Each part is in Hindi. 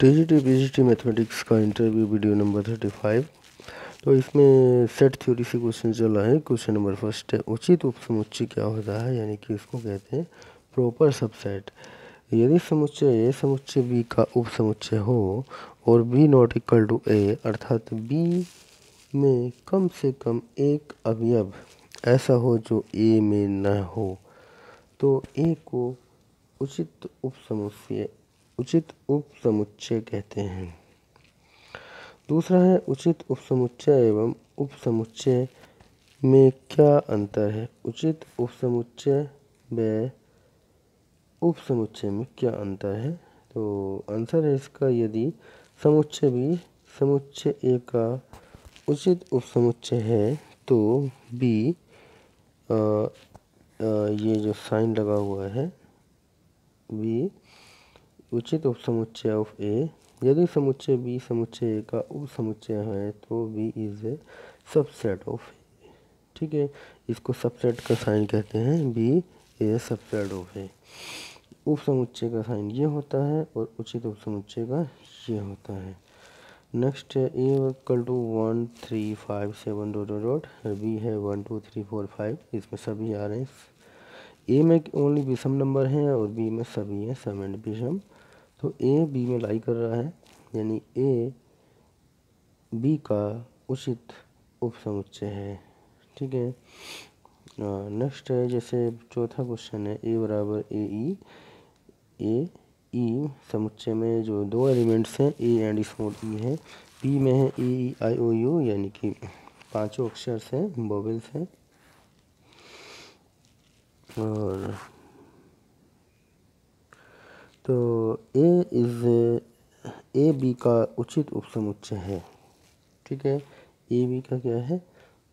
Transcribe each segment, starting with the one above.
T G T P G T mathematics का interview video number thirty five तो इसमें सेट थ्योरी से क्वेश्चन चला है। क्वेश्चन नंबर फ़र्स्ट है, उचित उपसमुच्चय क्या होता है? यानी कि इसको कहते हैं प्रॉपर सबसेट यदि समुच्चय ए समुच्चय बी का उपसमुच्चय हो और B not equal to A अर्थात बी में कम से कम एक अवयव ऐसा हो जो ए में न हो तो ए को उचित उपसमुच्चय उचित उपसमुच्चय कहते हैं। दूसरा है, उचित उपसमुच्चय एवं उपसमुच्चय में क्या अंतर है? उचित उपसमुच्चय व उपसमुच्चय में क्या अंतर है? तो आंसर है इसका, यदि समुच्चय बी समुच्चय ए का उचित उपसमुच्चय है तो बी ये जो साइन लगा हुआ है, बी उचित उप उपसमुच्चय ऑफ़ ए यदि समुच्चय बी समुच्चय ए का उप उपसमुच्चय है तो B is a subset of A ठीक है? इसको सबसेट का साइन कहते हैं B a subset of A उपसमुच्चय का साइन ये होता है और उचित उप उपसमुच्चय का ये होता है। नेक्स्ट है A equal to one three five seven dot dot B है one two three four five इसमें सभी आ रहे हैं। ए में ओनली विषम नंबर हैं और बी में सभी हैं सम एंड विषम तो ए बी में लाई कर रहा है, यानी ए बी का उचित उपसमुच्चय है। ठीक है? नेक्स्ट है, जैसे चौथा क्वेश्चन है ए बराबर ए ई ए ई समुच्चय में जो दो एलिमेंट्स हैं ए एंड स्मॉल ई है। बी में है ई ई आई ओ यू यानी कि पाँचों अक्षर हैं बोबल्स हैं। और तो ए इज़ ए बी का उचित उपसमुच्चय है, ठीक है? ए बी का क्या है?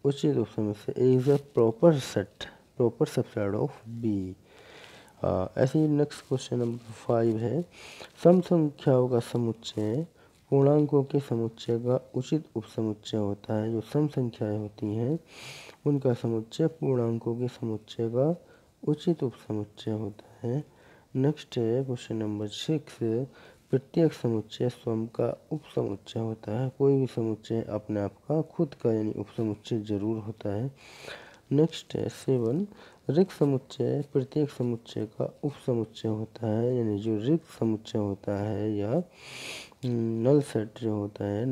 उचित उपसमुच्चय A is a proper set proper subset of B ऐसे ही नेक्स्ट क्वेश्चन नंबर फाइव है। सम संख्याओं का समुच्चय पूर्णांकों के समुच्चय का उचित उपसमुच्चय होता है, जो सम संख्याएँ होती हैं, उनका समुच्चय पूर्णांकों के समुच्चय का उचित उपसमुच्चय होता है। नेक्स्ट है क्वेश्चन नंबर सिक्स प्रत्येक समुच्चय स्वयं का उप उपसमुच्चय होता है। कोई भी समुच्चय अपने आप का, खुद का यानी उप उपसमुच्चय ज़रूर होता है। नेक्स्ट है सेवन रिक्त समुच्चय प्रत्येक समुच्चय का उपसमुच्चय होता है। यानी जो रिक्त समुच्चय होता है या नल सेट जो होता है,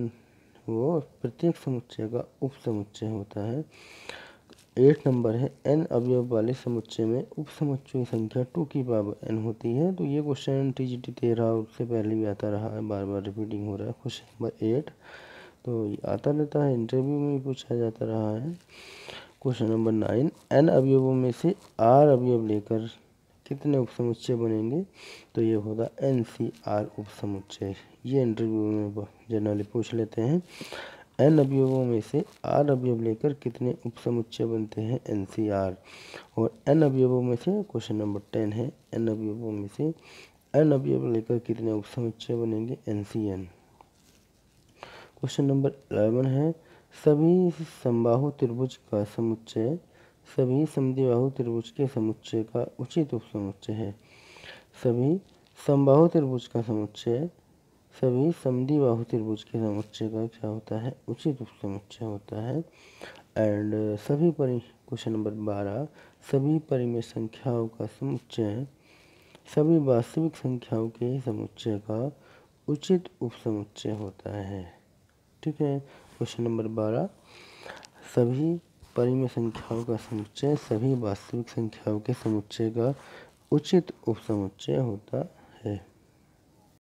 वो प्रत्येक समुच्चय का उप उपसमुच्चय होता है। एट नंबर है एन अवयव वाले समुच्चय में उप समुच्चयों संख्या टू की पावर एन होती है। तो ये क्वेश्चन टी जी टी तेरह उससे पहले भी आता रहा है बार बार रिपीटिंग हो रहा है। क्वेश्चन नंबर एट तो ये आता रहता है इंटरव्यू में भी पूछा जाता रहा है। क्वेश्चन नंबर नाइन एन अवयवों में से आर अवयव लेकर कितने उप समुच्चय बनेंगे? तो ये होगा एन सी आर उप समुच्चय। ये इंटरव्यू में जनरली पूछ लेते हैं। एन अवयवों में से आर अवयव लेकर कितने उपसमुच्चय बनते हैं? N C R. और एन अवयवों में से क्वेश्चन नंबर टेन है। एन अवयवों में से एन अवयव लेकर कितने उपसमुच्चय बनेंगे? N C N. Question number eleven है। सभी संबाहु त्रिभुज का समुच्चय सभी समद्विबाहु त्रिभुज के समुच्चय का उचित उपसमुच्चय है। सभी संबाहु त्रिभुज का समुच्चय सभी समधि बाहु त्रिभुज के समुच्चय का क्या होता है? उचित उपसमुच्चय होता है। एंड सभी परि क्वेश्चन नंबर बारह, सभी परिमेय संख्याओं का समुच्चय, सभी वास्तविक संख्याओं के समुच्चय का उचित उपसमुच्चय होता है। ठीक है? क्वेश्चन नंबर बारह, सभी परिमेय संख्याओं का समुच्चय, सभी वास्तविक संख्याओं के समुच्चय का उचित उपसमुच्चय होता